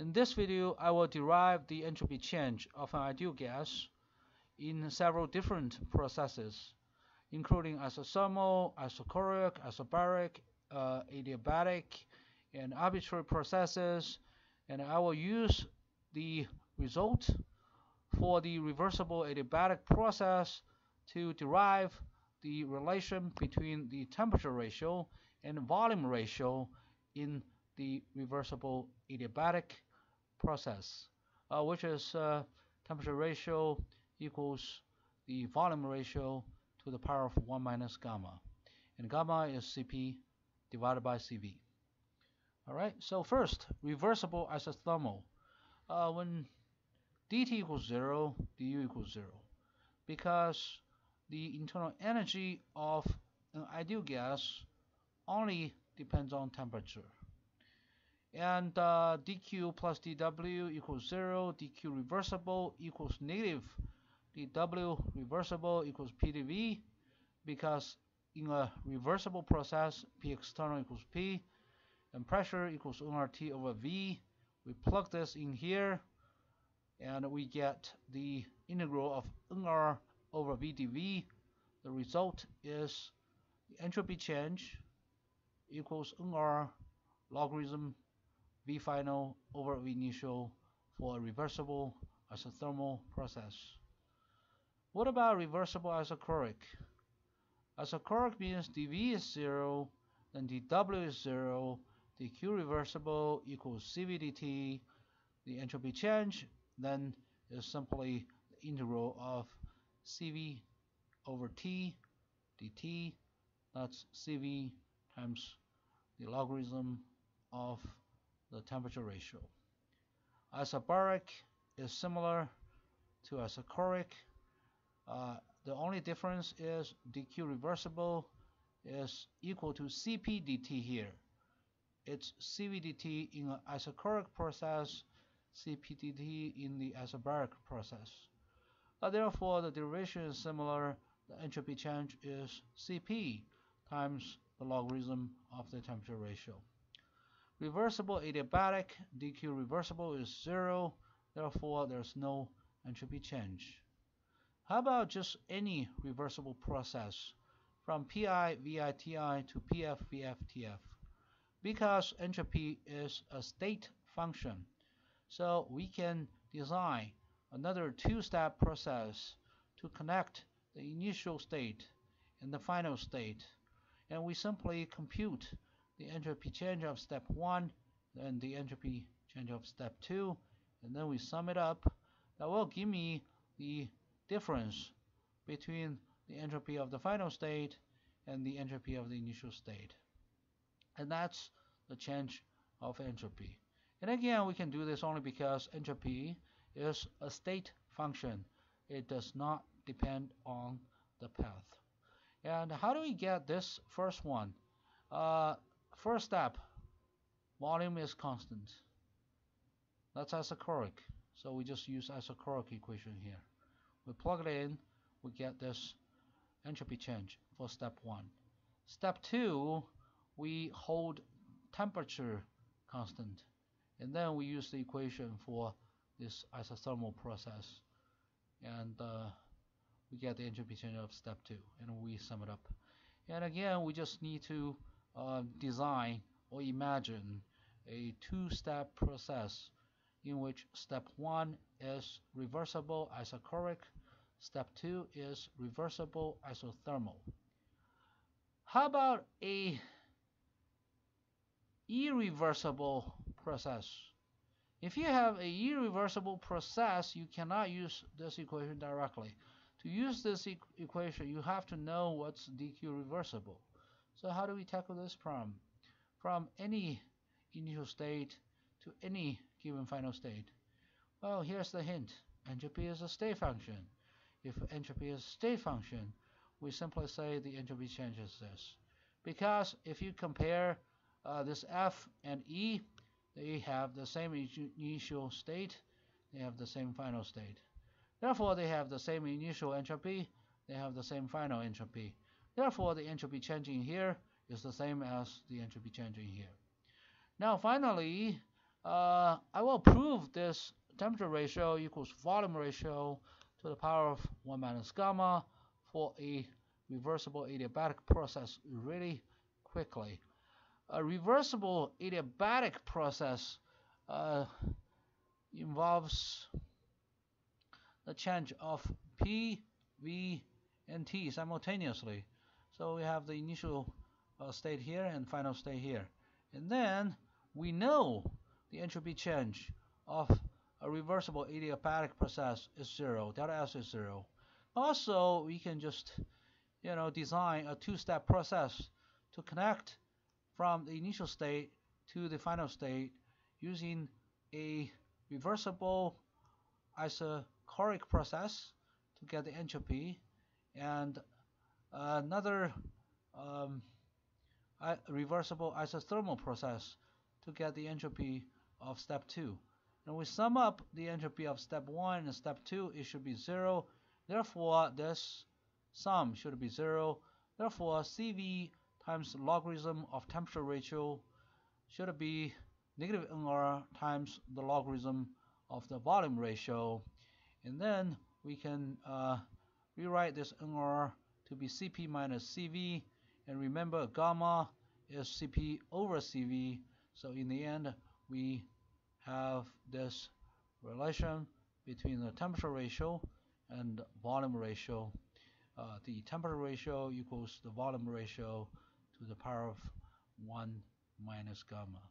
In this video, I will derive the entropy change of an ideal gas in several different processes, including isothermal, isochoric, isobaric, uh, adiabatic, and arbitrary processes, and I will use the result for the reversible adiabatic process to derive the relation between the temperature ratio and volume ratio in the reversible adiabatic process, uh, which is uh, temperature ratio equals the volume ratio to the power of 1 minus gamma. And gamma is Cp divided by Cv. Alright, so first, reversible isothermal. Uh, when dt equals 0, du equals 0. Because the internal energy of an ideal gas only depends on temperature. And uh, dq plus dw equals 0, dq reversible equals negative dw reversible equals pdv because in a reversible process p external equals p and pressure equals nRT over v. We plug this in here and we get the integral of nr over v dv. The result is the entropy change equals nr logarithm v final over v initial for a reversible isothermal process. What about reversible isochoric? Isochoric means dv is 0, then dw is 0, dq reversible equals cv dt. The entropy change then is simply the integral of cv over t dt. That's cv times the logarithm of the temperature ratio. Isobaric is similar to isochoric. Uh, the only difference is dq reversible is equal to cp dt here. It's cv dt in an isochoric process, cp dt in the isobaric process. Uh, therefore, the derivation is similar. The entropy change is cp times the logarithm of the temperature ratio. Reversible adiabatic, dq reversible is 0, therefore there's no entropy change. How about just any reversible process from Pi VITI to Pf Vf Tf? Because entropy is a state function, so we can design another two-step process to connect the initial state and the final state, and we simply compute the entropy change of step 1 and the entropy change of step 2 and then we sum it up. That will give me the difference between the entropy of the final state and the entropy of the initial state. And that's the change of entropy. And again we can do this only because entropy is a state function. It does not depend on the path. And how do we get this first one? Uh, First step, volume is constant. That's isochoric. So we just use isochoric equation here. We plug it in, we get this entropy change for step 1. Step 2, we hold temperature constant. And then we use the equation for this isothermal process. And uh, we get the entropy change of step 2. And we sum it up. And again, we just need to uh, design or imagine a two-step process in which step 1 is reversible isochoric, step 2 is reversible isothermal. How about a irreversible process? If you have a irreversible process, you cannot use this equation directly. To use this e equation, you have to know what's dq reversible. So how do we tackle this problem? From any initial state to any given final state. Well, here's the hint. Entropy is a state function. If entropy is a state function, we simply say the entropy changes this. Because if you compare uh, this F and E, they have the same initial state, they have the same final state. Therefore, they have the same initial entropy, they have the same final entropy. Therefore, the entropy changing here is the same as the entropy changing here. Now, finally, uh, I will prove this temperature ratio equals volume ratio to the power of 1 minus gamma for a reversible adiabatic process really quickly. A reversible adiabatic process uh, involves the change of P, V, and T simultaneously. So we have the initial uh, state here and final state here. And then we know the entropy change of a reversible adiabatic process is zero, delta S is zero. Also, we can just, you know, design a two-step process to connect from the initial state to the final state using a reversible isochoric process to get the entropy and another um, reversible isothermal process to get the entropy of step 2. And we sum up the entropy of step 1 and step 2, it should be 0. Therefore, this sum should be 0. Therefore, CV times logarithm of temperature ratio should be negative nr times the logarithm of the volume ratio. And then we can uh, rewrite this nr to be Cp minus Cv. And remember, gamma is Cp over Cv. So in the end, we have this relation between the temperature ratio and volume ratio. Uh, the temperature ratio equals the volume ratio to the power of 1 minus gamma.